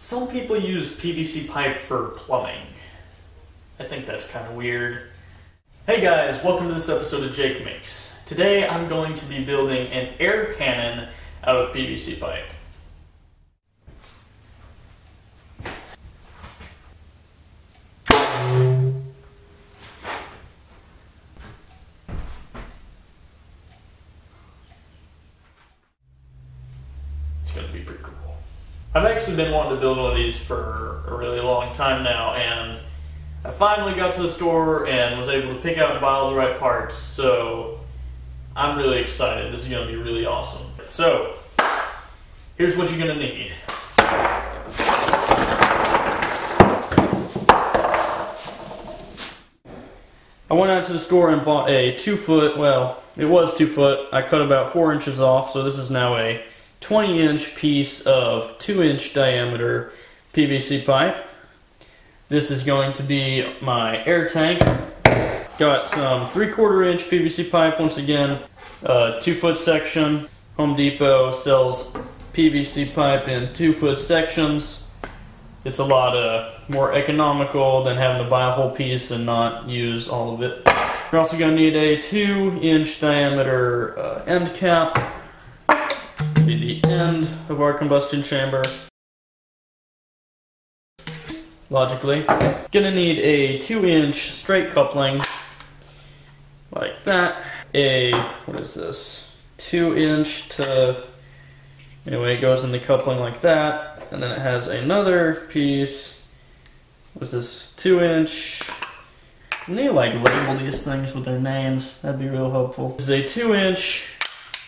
Some people use PVC pipe for plumbing. I think that's kind of weird. Hey guys, welcome to this episode of Jake Makes. Today I'm going to be building an air cannon out of PVC pipe. It's gonna be pretty cool. I've actually been wanting to build one of these for a really long time now, and I finally got to the store and was able to pick out and buy all the right parts, so I'm really excited. This is gonna be really awesome. So, here's what you're gonna need. I went out to the store and bought a two foot, well, it was two foot. I cut about four inches off, so this is now a 20 inch piece of 2 inch diameter PVC pipe. This is going to be my air tank. Got some 3 quarter inch PVC pipe once again, uh, 2 foot section. Home Depot sells PVC pipe in 2 foot sections. It's a lot uh, more economical than having to buy a whole piece and not use all of it. You're also going to need a 2 inch diameter uh, end cap end of our combustion chamber. Logically. Gonna need a 2 inch straight coupling, like that. A, what is this? 2 inch to, anyway, it goes in the coupling like that. And then it has another piece, what's this, 2 inch. I need to like label these things with their names, that'd be real helpful. This is a 2 inch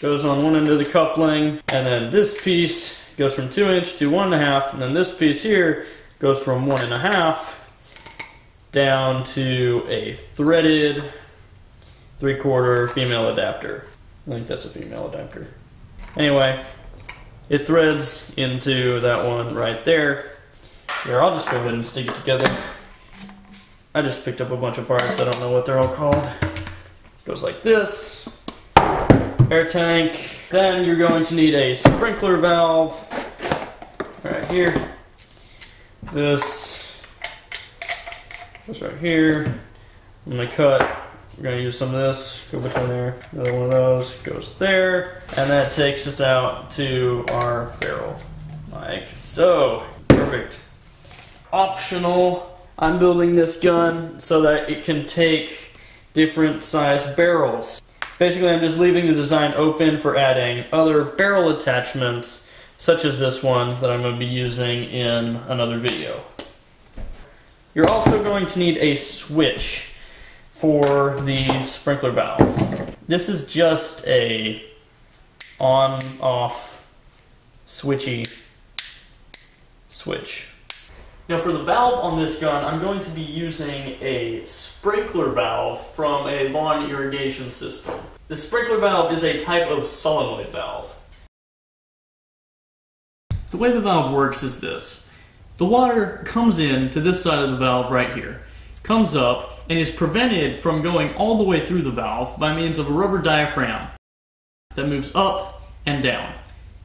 goes on one end of the coupling, and then this piece goes from two inch to one and a half, and then this piece here goes from one and a half down to a threaded three quarter female adapter. I think that's a female adapter. Anyway, it threads into that one right there. Here, I'll just go ahead and stick it together. I just picked up a bunch of parts, I don't know what they're all called. It goes like this air tank. Then you're going to need a sprinkler valve right here. This, this right here. I'm gonna cut. We're gonna use some of this. Go between there. Another one of those goes there, and that takes us out to our barrel, like so. Perfect. Optional. I'm building this gun so that it can take different sized barrels. Basically, I'm just leaving the design open for adding other barrel attachments, such as this one that I'm going to be using in another video. You're also going to need a switch for the sprinkler valve. This is just a on-off switchy switch. Now for the valve on this gun, I'm going to be using a sprinkler valve from a lawn irrigation system. The sprinkler valve is a type of solenoid valve. The way the valve works is this. The water comes in to this side of the valve right here, comes up, and is prevented from going all the way through the valve by means of a rubber diaphragm that moves up and down.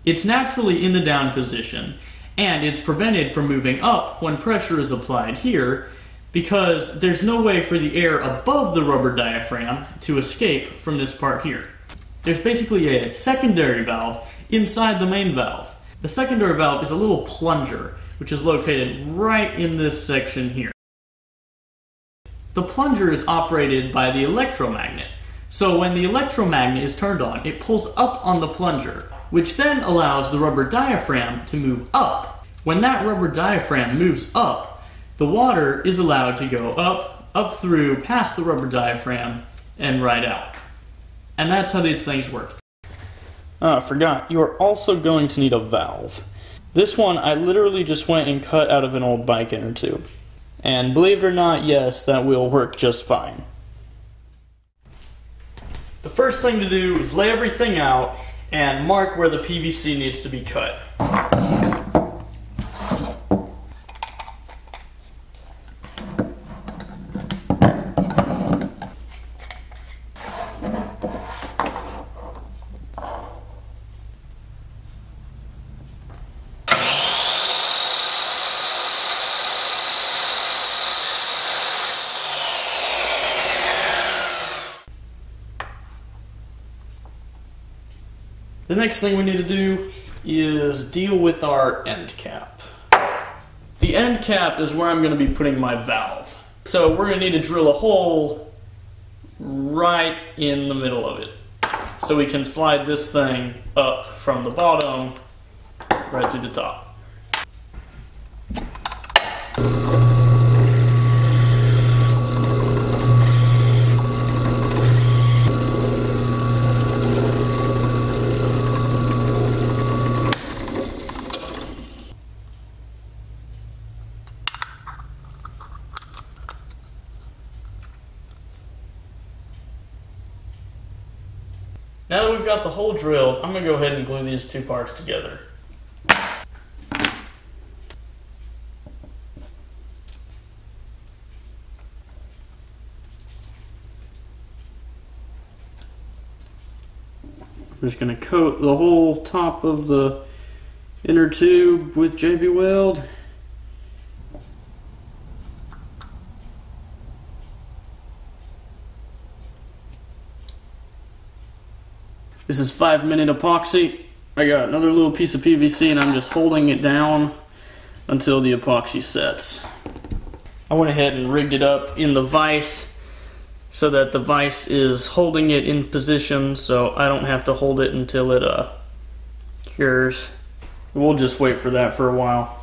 It's naturally in the down position, and it's prevented from moving up when pressure is applied here because there's no way for the air above the rubber diaphragm to escape from this part here. There's basically a secondary valve inside the main valve. The secondary valve is a little plunger, which is located right in this section here. The plunger is operated by the electromagnet. So when the electromagnet is turned on, it pulls up on the plunger, which then allows the rubber diaphragm to move up. When that rubber diaphragm moves up, the water is allowed to go up, up through, past the rubber diaphragm, and right out. And that's how these things work. Oh, I forgot. You are also going to need a valve. This one I literally just went and cut out of an old bike inner tube. And believe it or not, yes, that will work just fine. The first thing to do is lay everything out and mark where the PVC needs to be cut. The next thing we need to do is deal with our end cap. The end cap is where I'm going to be putting my valve. So we're going to need to drill a hole right in the middle of it. So we can slide this thing up from the bottom right to the top. The hole drilled, I'm going to go ahead and glue these two parts together. I'm just going to coat the whole top of the inner tube with JB Weld. This is five minute epoxy. I got another little piece of PVC and I'm just holding it down until the epoxy sets. I went ahead and rigged it up in the vise so that the vise is holding it in position so I don't have to hold it until it uh, cures. We'll just wait for that for a while.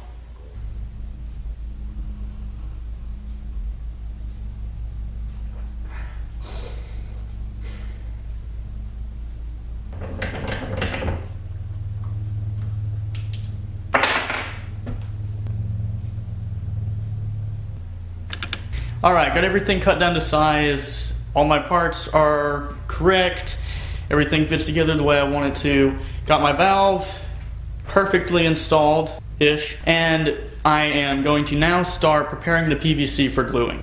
All right, got everything cut down to size. All my parts are correct. Everything fits together the way I want it to. Got my valve perfectly installed ish, and I am going to now start preparing the PVC for gluing.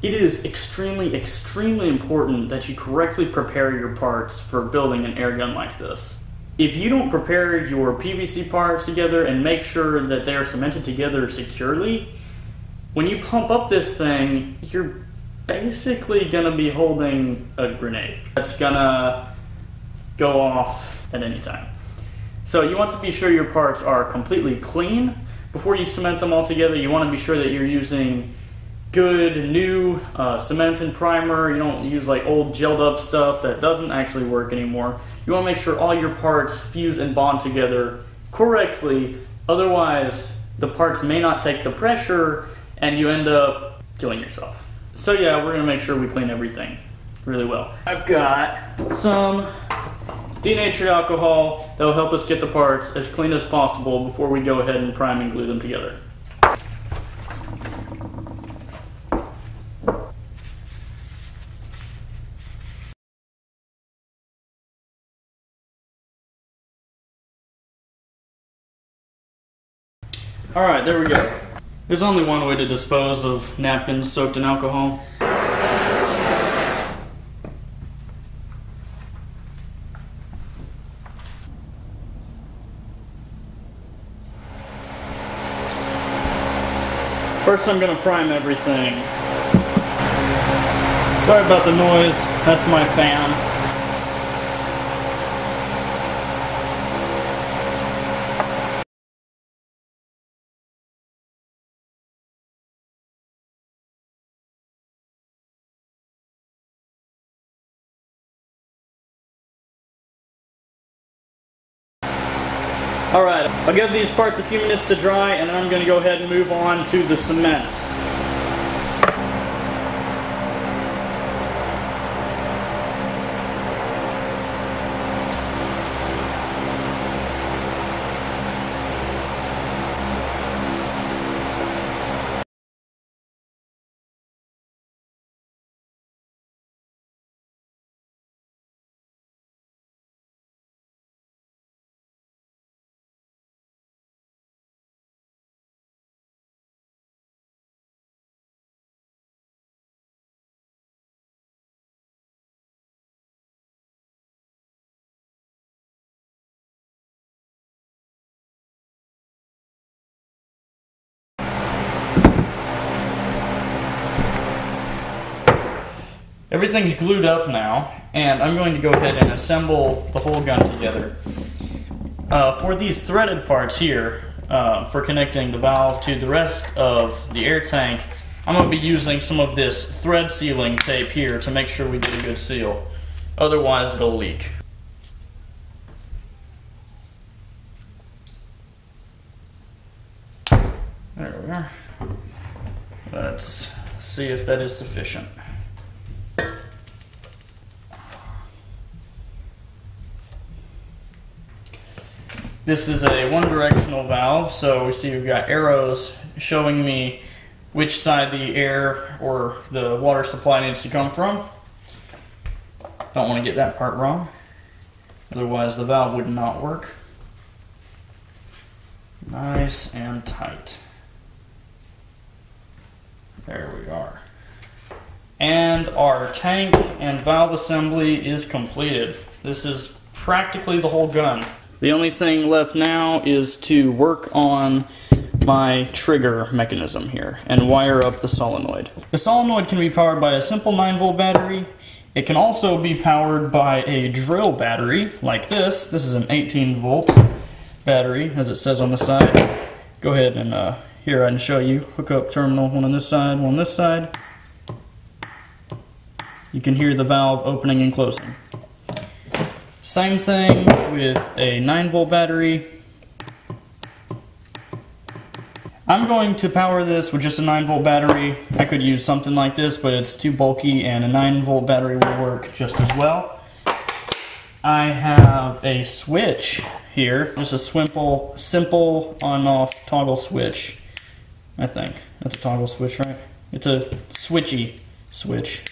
It is extremely, extremely important that you correctly prepare your parts for building an air gun like this. If you don't prepare your PVC parts together and make sure that they are cemented together securely, when you pump up this thing, you're basically gonna be holding a grenade that's gonna go off at any time. So you want to be sure your parts are completely clean before you cement them all together. You want to be sure that you're using good new uh, cement and primer. You don't use like old gelled up stuff that doesn't actually work anymore. You want to make sure all your parts fuse and bond together correctly. Otherwise, the parts may not take the pressure and you end up killing yourself. So yeah, we're gonna make sure we clean everything really well. I've got some denatured alcohol that will help us get the parts as clean as possible before we go ahead and prime and glue them together. All right, there we go. There's only one way to dispose of napkins soaked in alcohol. First I'm going to prime everything. Sorry about the noise, that's my fan. Alright, I'll give these parts a few minutes to dry and then I'm going to go ahead and move on to the cement. Everything's glued up now, and I'm going to go ahead and assemble the whole gun together. Uh, for these threaded parts here, uh, for connecting the valve to the rest of the air tank, I'm going to be using some of this thread sealing tape here to make sure we get a good seal. Otherwise it'll leak. There we are. Let's see if that is sufficient. This is a one directional valve, so we see we've got arrows showing me which side the air or the water supply needs to come from. Don't want to get that part wrong, otherwise the valve would not work. Nice and tight. There we are. And our tank and valve assembly is completed. This is practically the whole gun. The only thing left now is to work on my trigger mechanism here and wire up the solenoid. The solenoid can be powered by a simple 9 volt battery. It can also be powered by a drill battery like this. This is an 18 volt battery as it says on the side. Go ahead and uh, here I can show you. Hook up terminal, one on this side, one on this side. You can hear the valve opening and closing. Same thing with a 9 volt battery. I'm going to power this with just a 9 volt battery. I could use something like this, but it's too bulky and a 9 volt battery will work just as well. I have a switch here, just a simple, simple on-off toggle switch. I think that's a toggle switch, right? It's a switchy switch,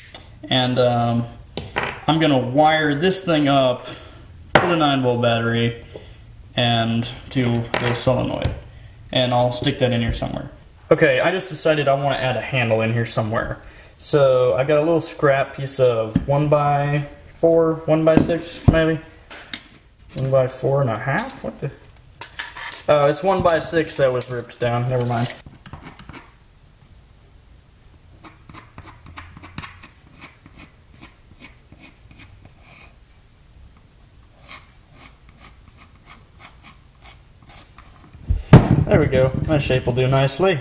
and um, I'm gonna wire this thing up to the 9 volt battery and to the solenoid. And I'll stick that in here somewhere. Okay, I just decided I want to add a handle in here somewhere. So I got a little scrap piece of 1 by 4, 1 by 6 maybe. 1 by 4 and a half? What the? Uh, it's 1 by 6 that was ripped down. Never mind. We go. That shape will do nicely.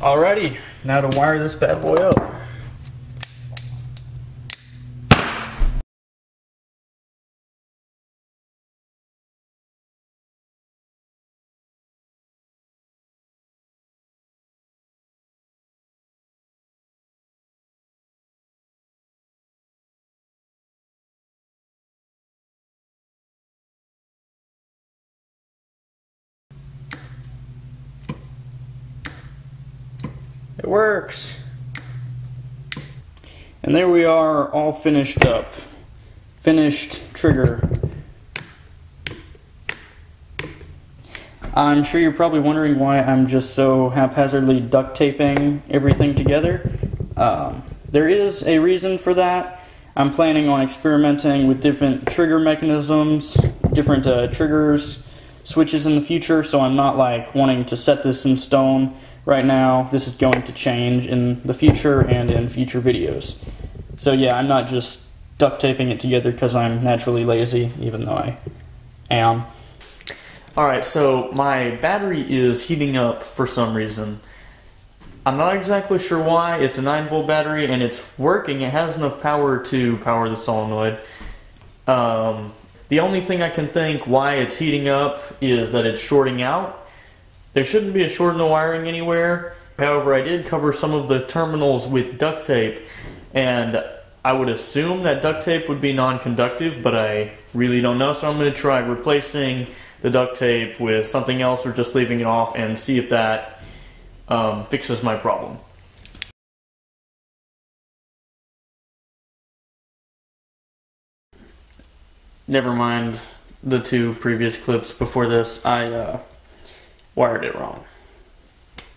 Alrighty, now to wire this bad boy up. It works. And there we are, all finished up. Finished trigger. I'm sure you're probably wondering why I'm just so haphazardly duct taping everything together. Um, there is a reason for that. I'm planning on experimenting with different trigger mechanisms, different uh, triggers, switches in the future, so I'm not like wanting to set this in stone right now. This is going to change in the future and in future videos. So yeah, I'm not just duct taping it together because I'm naturally lazy, even though I am. Alright, so my battery is heating up for some reason. I'm not exactly sure why. It's a 9 volt battery and it's working. It has enough power to power the solenoid. Um, the only thing I can think why it's heating up is that it's shorting out. There shouldn't be a short in the wiring anywhere, However, I did cover some of the terminals with duct tape, and I would assume that duct tape would be non-conductive, but I really don't know, so I'm going to try replacing the duct tape with something else or just leaving it off and see if that um, fixes my problem. Never mind the two previous clips before this, I uh, wired it wrong.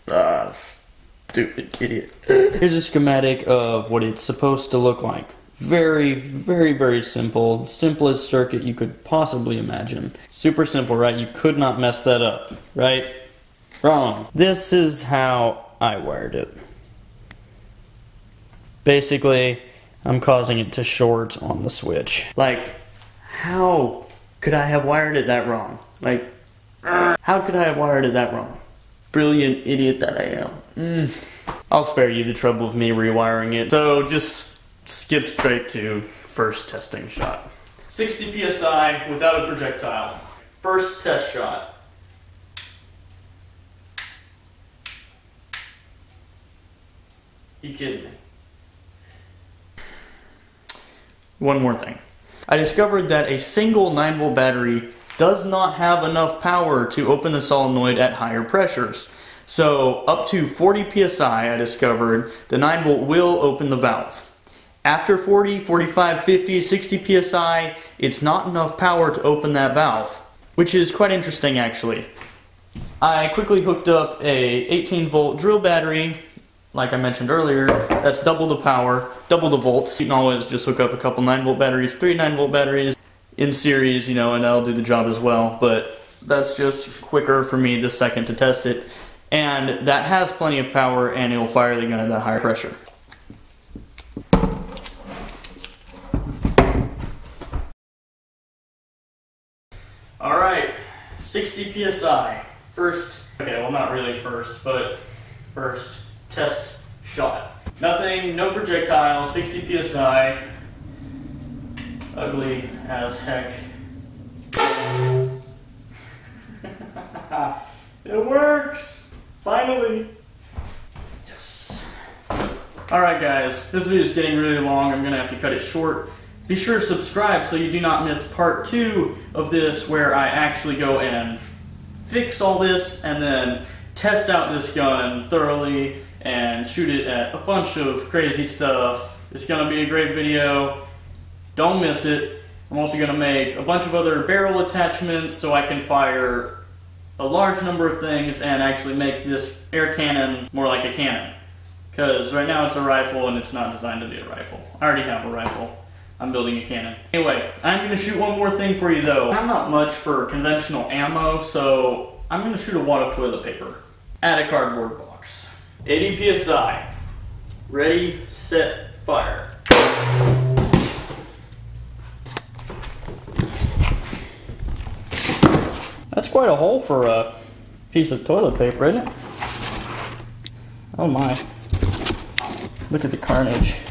Ah, stupid idiot. Here's a schematic of what it's supposed to look like. Very, very, very simple. Simplest circuit you could possibly imagine. Super simple, right? You could not mess that up, right? Wrong. This is how I wired it. Basically, I'm causing it to short on the switch. Like, how could I have wired it that wrong? Like, how could I have wired it that wrong? Brilliant idiot that I am. Mm. I'll spare you the trouble of me rewiring it. So just skip straight to first testing shot. 60 psi without a projectile. First test shot. You kidding me? One more thing. I discovered that a single 9 volt battery does not have enough power to open the solenoid at higher pressures. So up to 40 psi I discovered the 9 volt will open the valve. After 40, 45, 50, 60 psi, it's not enough power to open that valve, which is quite interesting actually. I quickly hooked up a 18 volt drill battery, like I mentioned earlier, that's double the power, double the volts. You can always just hook up a couple 9 volt batteries, three 9 volt batteries in series, you know, and that'll do the job as well, but that's just quicker for me this second to test it. And that has plenty of power and it will fire the gun at that higher pressure. All right, 60 psi. First, okay, well not really first, but first test shot. Nothing, no projectile, 60 psi. Ugly as heck. it works! Finally! Yes. Alright guys, this video is getting really long. I'm gonna have to cut it short. Be sure to subscribe so you do not miss part two of this where I actually go and fix all this and then test out this gun thoroughly and shoot it at a bunch of crazy stuff. It's going to be a great video. Don't miss it. I'm also going to make a bunch of other barrel attachments so I can fire a large number of things and actually make this air cannon more like a cannon. Because right now it's a rifle and it's not designed to be a rifle. I already have a rifle. I'm building a cannon. Anyway, I'm going to shoot one more thing for you though. I'm not much for conventional ammo, so I'm going to shoot a wad of toilet paper at a cardboard box. 80 psi. Ready, set, fire. That's quite a hole for a piece of toilet paper, isn't it? Oh my. Look at the carnage.